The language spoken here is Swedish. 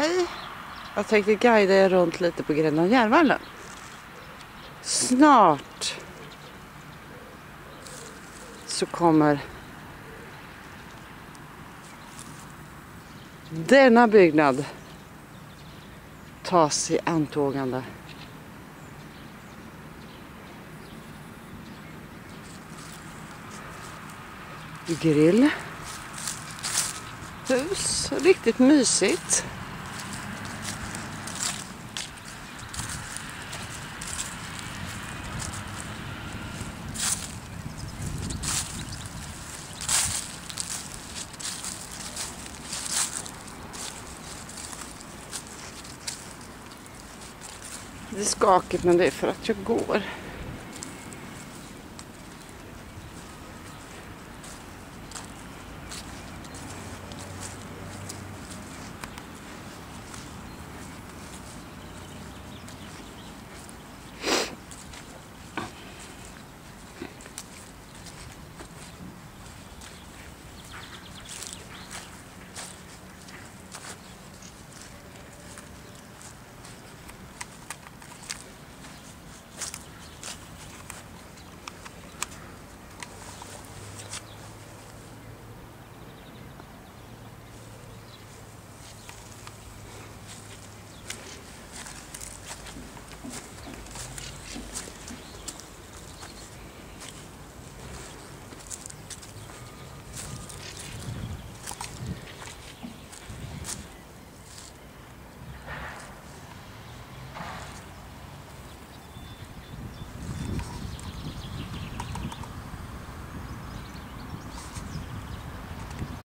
Hej! Jag tänkte guida er runt lite på Gränna Järnvallen. Snart så kommer denna byggnad tas i antågande. Grill. Hus. Riktigt mysigt. Det är skakigt men det är för att jag går.